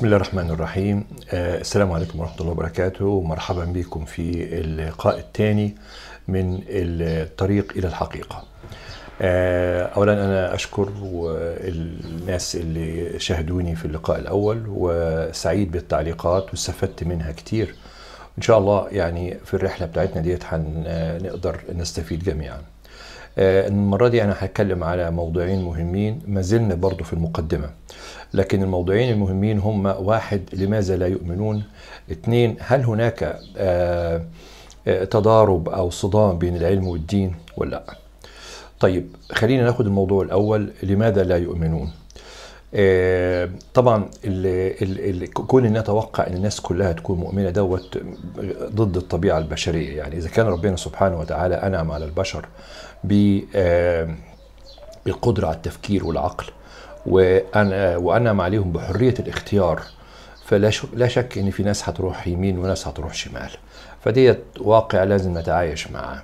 بسم الله الرحمن الرحيم. آه، السلام عليكم ورحمة الله وبركاته مرحبا بكم في اللقاء الثاني من الطريق إلى الحقيقة. آه، أولا أنا أشكر الناس اللي شاهدوني في اللقاء الأول وسعيد بالتعليقات واستفدت منها كتير. إن شاء الله يعني في الرحلة بتاعتنا ديت هنقدر نستفيد جميعا. آه، المرة دي أنا هتكلم على موضوعين مهمين ما زلنا برضو في المقدمة. لكن الموضوعين المهمين هم واحد لماذا لا يؤمنون؟ اثنين هل هناك آه، آه، تضارب أو صدام بين العلم والدين ولا لا؟ طيب خلينا ناخد الموضوع الأول لماذا لا يؤمنون؟ آه، طبعا كون إن نتوقع إن الناس كلها تكون مؤمنة دوت ضد الطبيعة البشرية. يعني إذا كان ربنا سبحانه وتعالى أنعم على البشر آه، بالقدرة على التفكير والعقل. وأنا وانعم عليهم بحرية الاختيار. فلا شك لا شك إن في ناس هتروح يمين وناس هتروح شمال. فديت واقع لازم نتعايش معاه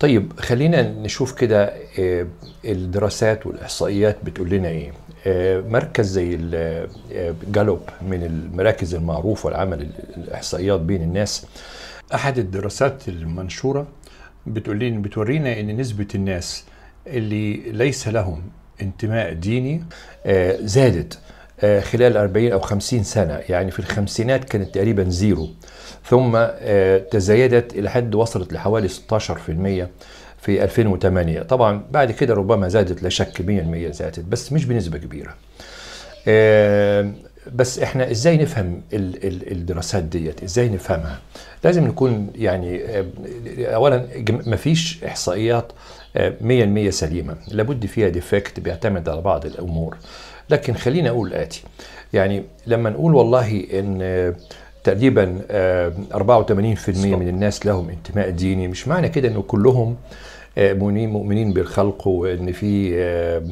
طيب خلينا نشوف كده آه، الدراسات والإحصائيات بتقول لنا إيه. آه، مركز زي ال- جالوب من المراكز المعروفة لعمل الإحصائيات بين الناس. أحد الدراسات المنشورة بتقول لنا بتورينا إن نسبة الناس اللي ليس لهم انتماء ديني آه، زادت آه، خلال 40 أو 50 سنة. يعني في الخمسينات كانت تقريبا زيرو. ثم آه، تزايدت إلى حد وصلت لحوالي 16% في 2008 طبعا بعد كده ربما زادت لا شك 100% زادت بس مش بنسبة كبيرة. بس إحنا إزاي نفهم ال- ال- الدراسات ديت؟ إزاي نفهمها؟ لازم نكون يعني آه، اولا مفيش إحصائيات آه، 100% سليمة. لابد فيها ديفكت بيعتمد على بعض الأمور. لكن خلينا أقول الاتي يعني لما نقول والله إن آه، تقريبا آه، 84% من الناس لهم انتماء ديني مش معنى كده إنه كلهم آه، مؤمنين مؤمنين بالخلق وإن في آه،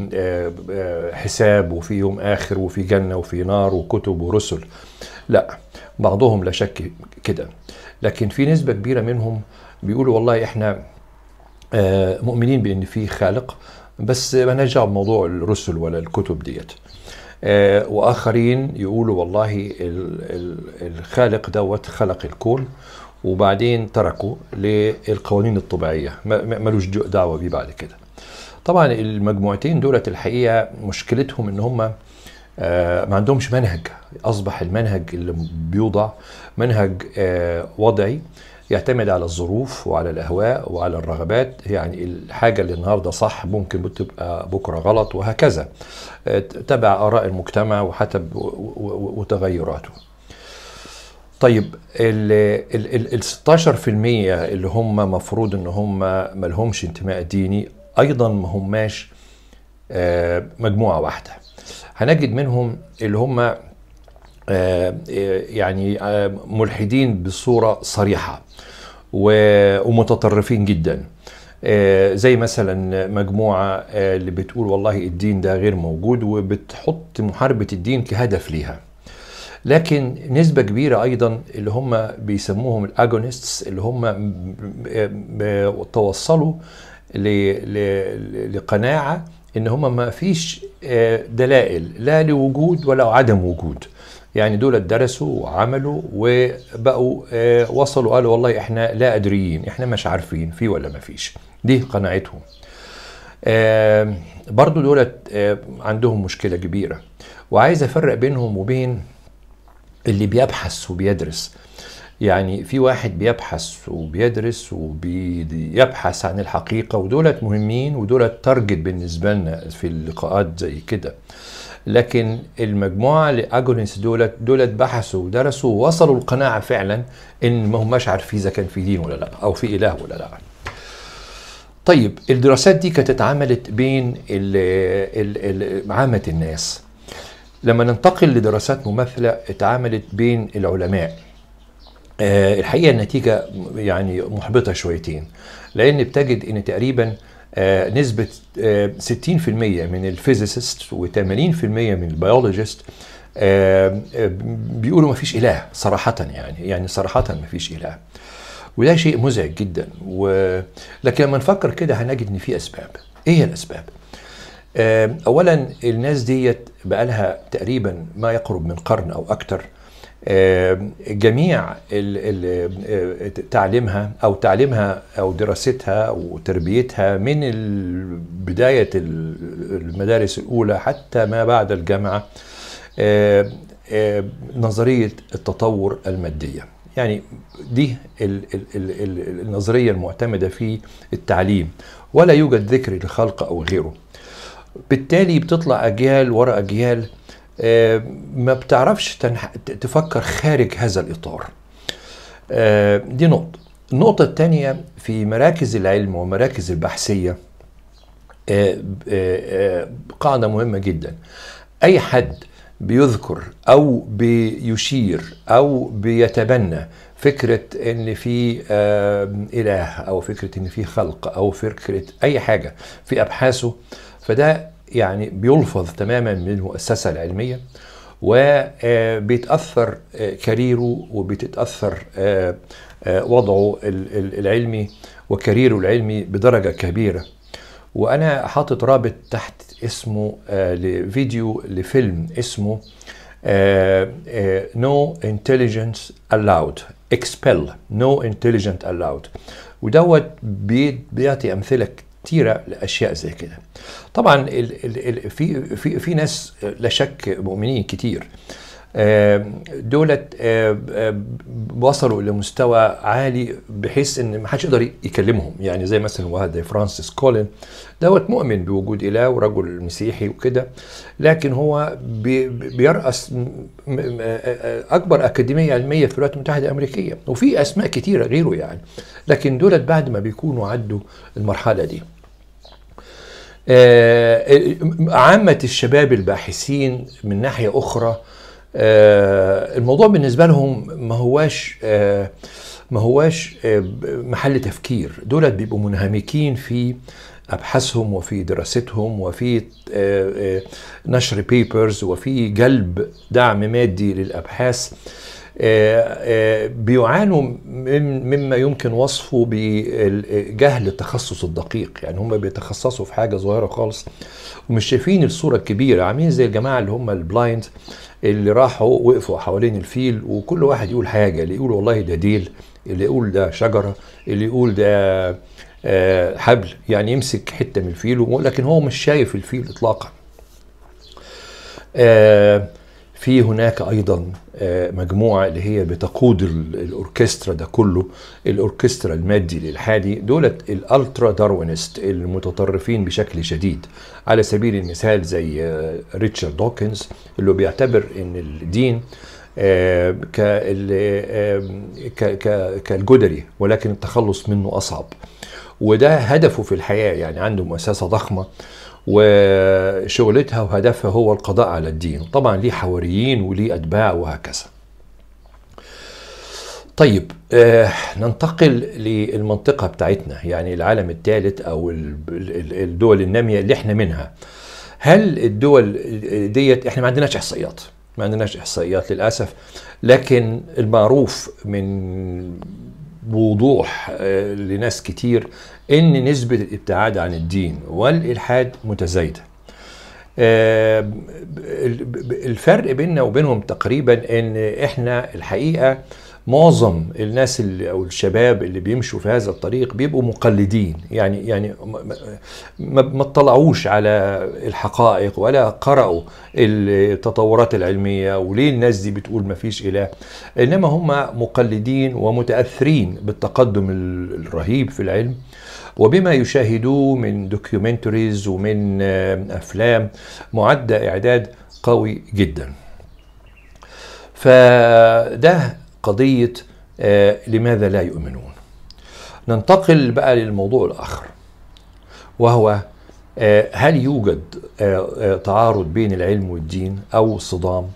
آه، حساب وفي يوم آخر وفي جنة وفي نار وكتب ورسل. لا بعضهم لا شك كده. لكن في نسبة كبيرة منهم بيقولوا والله إحنا آه، مؤمنين بإن في خالق بس ما نرجع بموضوع الرسل ولا الكتب ديت. وآخرين يقولوا والله ال- ال- الخالق دوت خلق الكون وبعدين تركه للقوانين ما- ملوش دعوة بيه بعد كده. طبعا المجموعتين دولت الحقيقة مشكلتهم إن هم آه، ما عندهمش منهج. أصبح المنهج اللي بيوضع منهج آه، وضعي يعتمد على الظروف وعلى الأهواء وعلى الرغبات. يعني الحاجة اللي النهارده صح ممكن تبقى بكرة غلط وهكذا. آه، تبع آراء المجتمع وحسب و- و- وتغيراته. طيب ال ال ال 16% اللي هم مفروض إن هم ما لهمش انتماء ديني أيضا ما هماش آه، مجموعة واحدة. هنجد منهم اللي هم آه، يعني آه، ملحدين بصورة صريحة ومتطرفين جدا. زي مثلا مجموعة اللي بتقول والله الدين ده غير موجود وبتحط محاربة الدين كهدف ليها. لكن نسبة كبيرة أيضا اللي هم بيسموهم الأجونيستس اللي هم توصلوا لقناعة إن هم ما فيش آه، دلائل لا لوجود ولا عدم وجود. يعني دول درسوا وعملوا وبقوا آه، وصلوا قالوا والله إحنا لا أدريين إحنا مش عارفين في ولا ما فيش. دي قناعتهم. آه، برضو دولت عندهم مشكلة كبيرة. وعايز أفرق بينهم وبين اللي بيبحث وبيدرس. يعني في واحد بيبحث وبيدرس وبيبحث عن الحقيقة ودولت مهمين ودولت تارجت بالنسبة لنا في اللقاءات زي كده. لكن المجموعة الأجونيست دولت دولت بحثوا ودرسوا ووصلوا القناعة فعلا إن ما هماش عارفين إذا كان في دين ولا لأ أو في إله ولا لأ. طيب الدراسات دي كانت اتعملت بين عامة الناس. لما ننتقل لدراسات مماثلة اتعملت بين العلماء آه، الحقيقة النتيجة يعني محبطة شويتين لأن بتجد إن تقريبا آه، نسبة آه، 60% من ال physicist و80% من ال biologist آه، آه، بيقولوا ما فيش إله صراحة يعني يعني صراحة ما فيش إله وده شيء مزعج جدا و... لكن لما نفكر كده هنجد إن في أسباب إيه هي الأسباب؟ آه، اولا الناس ديت بقالها تقريبا ما يقرب من قرن أو أكتر. آه، جميع آه، تعليمها أو تعليمها أو دراستها وتربيتها من بدايه ال- المدارس الأولى حتى ما بعد الجامعة نظرية التطور المادية. يعني دي ال ال ال ال النظرية المعتمدة في التعليم. ولا يوجد ذكر لخلق أو غيره. بالتالي بتطلع أجيال ورا أجيال آه، ما بتعرفش تنح... تفكر خارج هذا الإطار. آه، دي نقطة. النقطة الثانية في مراكز العلم ومراكز البحثية آه، قاعدة مهمة جدا. أي حد بيذكر أو بيشير أو بيتبنى فكرة إن في إله أو فكرة إن في خلق أو فكرة أي حاجة في أبحاثه فده يعني بيلفظ تماما من وبيتاثر كاريره وبتتأثر آه، آه، وضعه ال- ال- العلمي وكاريره العلمي بدرجة كبيرة. وأنا حاطط رابط تحت اسمه آه، لفيديو لفيلم اسمه آه، آه، No Intelligence Allowed Expel No Intelligent Allowed. ودوت بي- بيعطي أمثلة كتيرة لأشياء زي كده. طبعا في في في ناس لا شك مؤمنين كتير. دولت آه، آه، وصلوا لمستوى عالي بحيث إن ما حدش يقدر يكلمهم. يعني زي مثلا واحد زي فرانسيس كولينز دوت مؤمن بوجود إله ورجل مسيحي وكده لكن هو بي- بيرأس آه، أكبر أكاديمية علمية في الولايات المتحدة الأمريكية. وفي أسماء كتيرة غيره يعني. لكن دولت بعد ما بيكونوا عدوا المرحلة دي. آه، عامة الشباب الباحثين من ناحية أخرى آه، الموضوع بالنسبة لهم ما هواش آه، ما هواش آه، محل تفكير. دولت بيبقوا منهمكين في أبحاثهم وفي دراستهم وفي آه، آه، نشر بيبرز وفي جلب دعم مادي للأبحاث. آه، آه، بيعانوا من مما يمكن وصفه بجهل التخصص الدقيق. يعني هم بيتخصصوا في حاجة صغيرة خالص ومش شايفين الصورة الكبيرة عاملين زي الجماعة اللي هم ال blind اللي راحوا وقفوا حوالين الفيل وكل واحد يقول حاجة اللي يقول والله ده ديل اللي يقول ده شجرة اللي يقول ده آه، حبل. يعني يمسك حتة من الفيل لكن هو مش شايف الفيل اطلاقا. آه، في هناك أيضا آه، مجموعة اللي هي بتقود ال- الأوركسترا ده كله الأوركسترا المادي الالحادي دولت ال ultra Darwinist المتطرفين بشكل شديد. على سبيل المثال زي آه، ريتشارد دوكنز اللي بيعتبر إن الدين آه، كالجدري ولكن التخلص منه أصعب. وده هدفه في الحياة يعني عنده مؤسسة ضخمة. وشغلتها وهدفها هو القضاء على الدين. طبعا ليه حواريين وليه أتباع وهكذا. طيب آه ننتقل للمنطقة بتاعتنا يعني العالم الثالث أو ال- ال- الدول النامية اللي إحنا منها. هل الدول ديت إحنا ما عندناش إحصائيات ما عندناش إحصائيات للأسف لكن المعروف من بوضوح آه، لناس كتير إن نسبة الابتعاد عن الدين والإلحاد متزايدة. آه، ال- الفرق بيننا وبينهم تقريبا إن إحنا الحقيقة معظم الناس اللي أو الشباب اللي بيمشوا في هذا الطريق بيبقوا مقلدين. يعني يعني ما- اطلعوش على الحقائق ولا قرأوا التطورات العلمية وليه الناس دي بتقول ما فيش إله. إنما هم مقلدين ومتأثرين بالتقدم ال- الرهيب في العلم. وبما يشاهدوه من دوكيومنتريز ومن آه، أفلام معدة إعداد قوي جدا. فده قضية آه، لماذا لا يؤمنون؟ ننتقل بقى للموضوع الآخر وهو آه، هل يوجد آه، تعارض بين العلم والدين أو صدام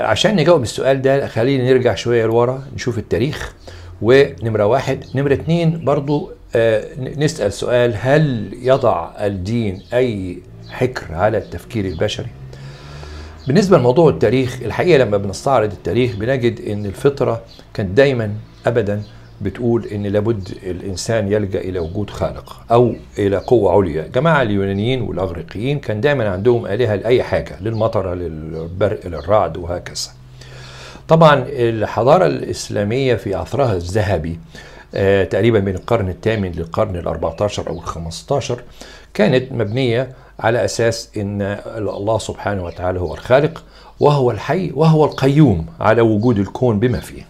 عشان نجاوب السؤال ده خلينا نرجع شوية لورا نشوف التاريخ ونمرة واحد. نمرة اتنين برضو ن- نسأل سؤال هل يضع الدين أي حكر على التفكير البشري؟ بالنسبة لموضوع التاريخ الحقيقة لما بنستعرض التاريخ بنجد أن الفطرة كانت دايما أبدا بتقول إن لابد الإنسان يلجأ إلى وجود خالق أو إلى قوة عليا. جماعة اليونانيين والأغريقيين كان دايما عندهم آلهة لأي حاجة للمطر للبرق للرعد وهكذا. طبعا الحضارة الإسلامية في عصرها الذهبي آه تقريبا من القرن الثامن للقرن ال 14 أو ال 15 كانت مبنية على أساس إن الله سبحانه وتعالى هو الخالق وهو الحي وهو القيوم على وجود الكون بما فيه.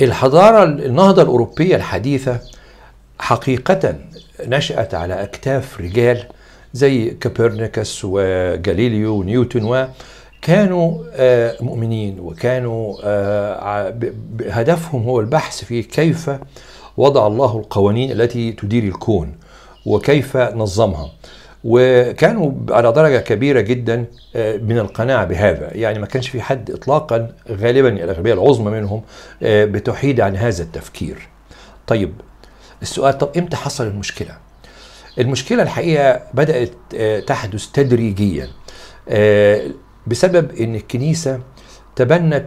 الحضارة النهضة الأوروبية الحديثة حقيقة نشأت على أكتاف رجال زي كوبرنيكوس وجاليليو ونيوتن وكانوا مؤمنين وكانوا هدفهم هو البحث في كيف وضع الله القوانين التي تدير الكون وكيف نظمها. وكانوا على درجة كبيرة جدا من القناعة بهذا. يعني ما كانش في حد اطلاقا غالبا الاغلبيه العظمى منهم بتحيد عن هذا التفكير. طيب السؤال طب إمتى حصل المشكلة؟ المشكلة الحقيقة بدأت تحدث تدريجيا بسبب إن الكنيسة تبنت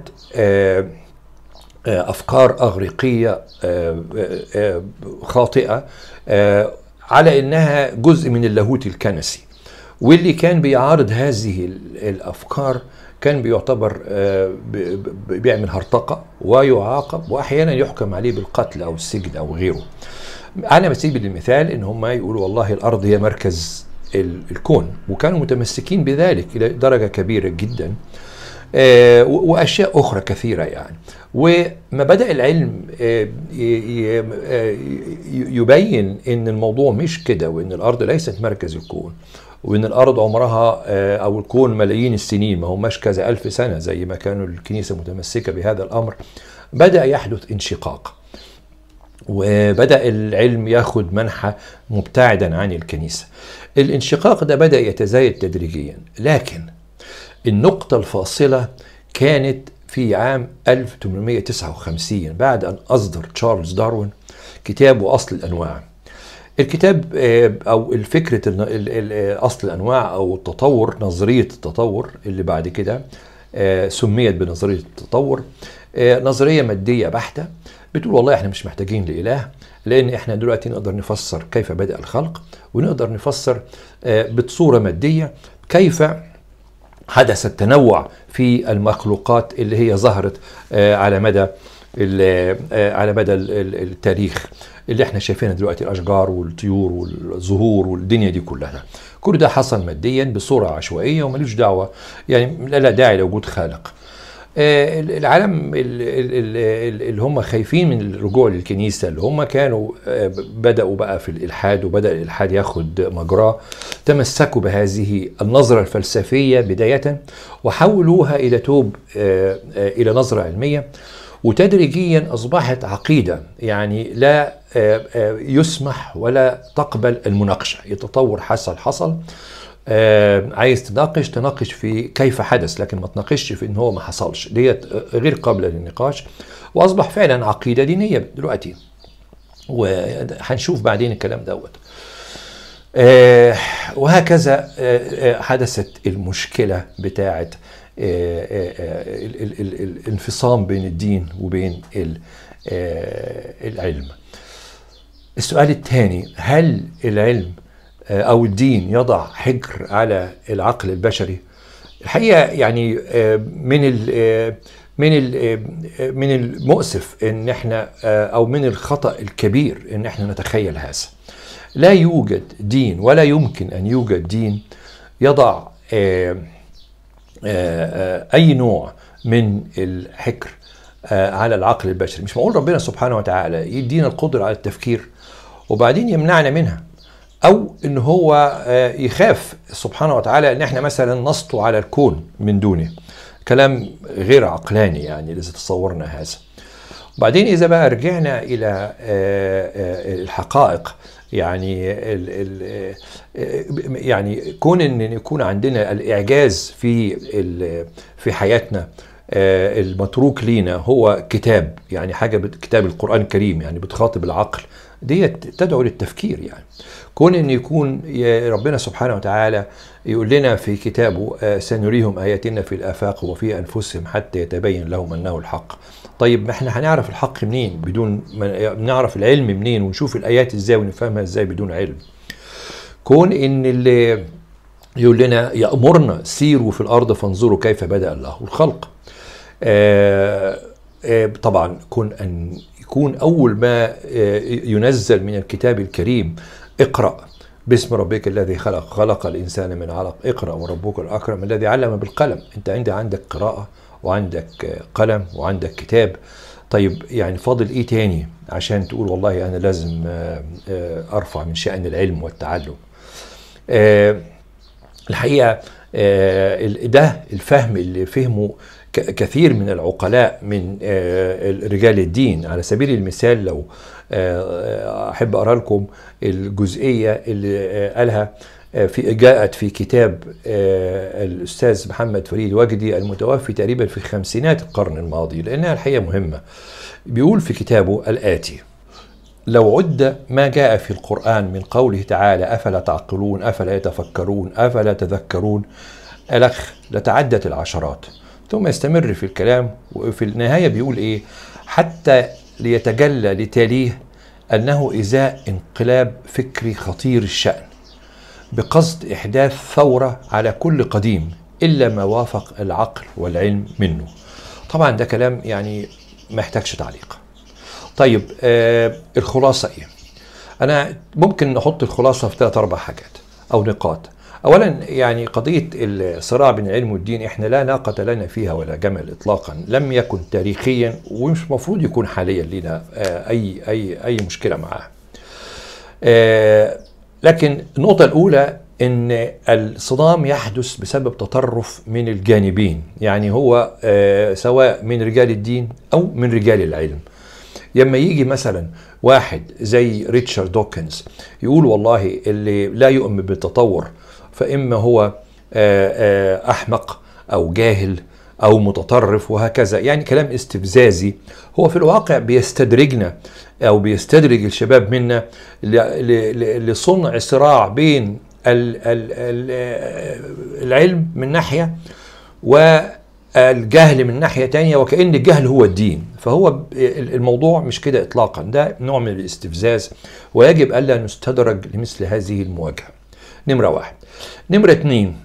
أفكار أغريقية خاطئة على إنها جزء من اللاهوت الكنسي واللي كان بيعارض هذه الأفكار كان بيعتبر بيعمل هرطقه ويعاقب وأحيانا يحكم عليه بالقتل أو السجن أو غيره. على سبيل المثال إن هم يقولوا والله الأرض هي مركز الكون وكانوا متمسكين بذلك إلى درجة كبيرة جدا. وأشياء أخرى كثيرة يعني. وما بدا العلم يبين إن الموضوع مش كده وإن الأرض ليست مركز الكون وإن الأرض عمرها أو الكون ملايين السنين ما هماش كذا ألف سنة زي ما كانوا الكنيسة متمسكة بهذا الأمر. بدأ يحدث انشقاق وبدأ العلم ياخذ منحى مبتعدا عن الكنيسة. الانشقاق ده بدأ يتزايد تدريجيا لكن النقطة الفاصلة كانت في عام 1859 بعد أن أصدر تشارلز داروين كتابه أصل الأنواع. الكتاب أو الفكرة أصل الأنواع أو التطور نظرية التطور اللي بعد كده سميت بنظرية التطور نظرية مادية بحتة. بتقول والله إحنا مش محتاجين لإله لأن إحنا دلوقتي نقدر نفسر كيف بدأ الخلق ونقدر نفسر بصورة مادية كيف حدث التنوع في المخلوقات اللي هي ظهرت على مدى على مدى التاريخ اللي إحنا شايفينها دلوقتي الأشجار والطيور والزهور والدنيا دي كلها. كل ده حصل ماديا بصورة عشوائية وملوش دعوة يعني لا داعي لوجود خالق. العالم اللي هم خايفين من الرجوع للكنيسة اللي هم كانوا بدأوا بقى في الإلحاد وبدأ الإلحاد ياخد مجراه تمسكوا بهذه النظرة الفلسفية بداية وحولوها إلى توب إلى نظرة علمية وتدريجيا أصبحت عقيدة يعني لا يسمح ولا تقبل المناقشة. يتطور حصل حصل. آه عايز تناقش تناقش في كيف حدث لكن ما تناقشش في إن هو ما حصلش. ديت غير قابلة للنقاش. وأصبح فعلا عقيدة دينية دلوقتي. وهنشوف بعدين الكلام دوت. آه وهكذا آه حدثت المشكلة بتاعه الانفصام بين الدين وبين العلم. السؤال الثاني هل العلم أو الدين يضع حجر على العقل البشري. الحقيقة يعني من ال من ال من المؤسف إن إحنا أو من الخطأ الكبير إن إحنا نتخيل هذا. لا يوجد دين ولا يمكن أن يوجد دين يضع أي نوع من الحكر على العقل البشري. مش معقول ربنا سبحانه وتعالى يدينا القدرة على التفكير وبعدين يمنعنا منها. أو إن هو يخاف سبحانه وتعالى إن إحنا مثلا نسطو على الكون من دونه. كلام غير عقلاني يعني إذا تصورنا هذا. وبعدين إذا بقى رجعنا إلى الحقائق يعني ال ال يعني كون إن يكون عندنا الإعجاز في في حياتنا المتروك لينا هو كتاب يعني حاجة كتاب القرآن الكريم يعني بتخاطب العقل. ديت تدعو للتفكير يعني. كون إن يكون ربنا سبحانه وتعالى يقول لنا في كتابه آه، سنريهم آياتنا في الآفاق وفي أنفسهم حتى يتبين لهم أنه الحق. طيب ما إحنا هنعرف الحق منين بدون ما نعرف العلم منين ونشوف الآيات إزاي ونفهمها إزاي بدون علم؟ كون إن اللي يقول لنا يأمرنا سيروا في الأرض فانظروا كيف بدأ الله الخلق. آه، آه، طبعا كون أن يكون أول ما ينزل من الكتاب الكريم اقرأ باسم ربك الذي خلق خلق الإنسان من علق. اقرأ وربك الأكرم الذي علم بالقلم. أنت عندي عندك قراءة وعندك قلم وعندك كتاب. طيب يعني فاضل إيه تاني عشان تقول والله أنا لازم آه، آه، أرفع من شأن العلم والتعلم؟ آه، الحقيقة آه، ال- ده الفهم اللي فهمه كثير من العقلاء من آه، رجال الدين. على سبيل المثال لو آه، أحب اقرا لكم الجزئية اللي آه، قالها آه، في جاءت في كتاب آه، الأستاذ محمد فريد وجدي المتوفي تقريبا في خمسينات القرن الماضي لأنها الحقيقة مهمة. بيقول في كتابه الآتي لو عد ما جاء في القرآن من قوله تعالى أفلا تعقلون؟ أفلا يتفكرون؟ أفلا تذكرون؟ الأخ لتعدت العشرات. ثم يستمر في الكلام وفي النهاية بيقول إيه حتى ليتجلى لتاليه أنه إزاء انقلاب فكري خطير الشأن بقصد إحداث ثورة على كل قديم إلا ما وافق العقل والعلم منه طبعا ده كلام يعني ما يحتاجش تعليق طيب آه الخلاصة إيه؟ أنا ممكن نحط الخلاصة في ثلاث أربع حاجات أو نقاط. أولا يعني قضية الصراع بين العلم والدين إحنا لا ناقة لنا فيها ولا جمل إطلاقا، لم يكن تاريخيا ومش مفروض يكون حاليا لنا آه أي أي أي مشكلة معاه. آه لكن النقطة الأولى إن الصدام يحدث بسبب تطرف من الجانبين. يعني هو آه سواء من رجال الدين أو من رجال العلم. لما يجي مثلا واحد زي ريتشارد دوكنز يقول والله اللي لا يؤمن بالتطور فإما هو آه آه أحمق أو جاهل أو متطرف وهكذا. يعني كلام استفزازي. هو في الواقع بيستدرجنا أو بيستدرج الشباب منا لصنع صراع بين العلم من ناحية والجهل من ناحية تانية وكأن الجهل هو الدين. فهو الموضوع مش كده اطلاقا. ده نوع من الاستفزاز ويجب ألا نستدرج لمثل هذه المواجهة. نمرة واحد. نمرة اتنين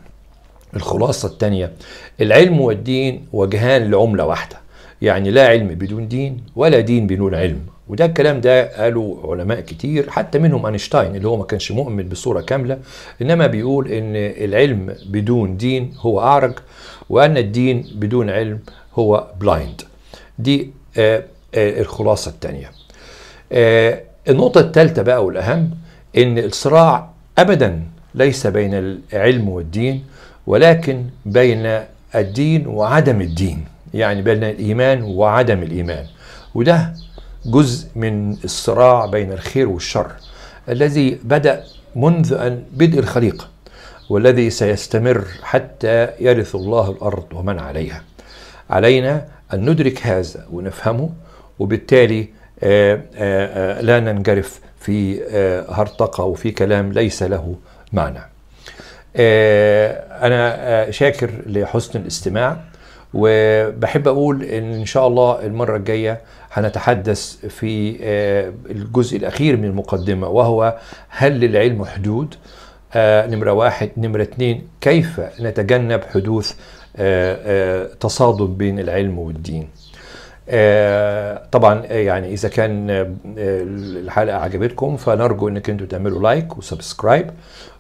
الخلاصة الثانية العلم والدين وجهان لعملة واحدة. يعني لا علم بدون دين ولا دين بدون علم. وده الكلام ده قالوا علماء كتير حتى منهم أينشتاين اللي هو ما كانش مؤمن بصورة كاملة. إنما بيقول إن العلم بدون دين هو أعرج وأن الدين بدون علم هو blind دي آه آه الخلاصة الثانية آه النقطة الثالثه بقى والأهم إن الصراع ابدا ليس بين العلم والدين ولكن بين الدين وعدم الدين يعني بين الإيمان وعدم الإيمان. وده جزء من الصراع بين الخير والشر الذي بدأ منذ أن بدء الخليقة والذي سيستمر حتى يرث الله الأرض ومن عليها. علينا أن ندرك هذا ونفهمه وبالتالي آآ آآ لا ننجرف في هرطقة وفي كلام ليس له معنى. أنا شاكر لحسن الاستماع وبحب أقول إن إن شاء الله المرة الجاية هنتحدث في الجزء الأخير من المقدمة وهو هل للعلم حدود؟ نمرة واحد. نمرة اثنين كيف نتجنب حدوث تصادم بين العلم والدين؟ طبعا يعني إذا كان الحلقة عجبتكم فنرجو إنك أنتم تعملوا like و subscribe.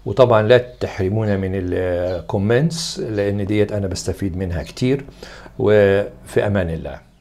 وطبعا لا تحرمونا من ال comments لأن ديت أنا بستفيد منها كتير. وفي أمان الله.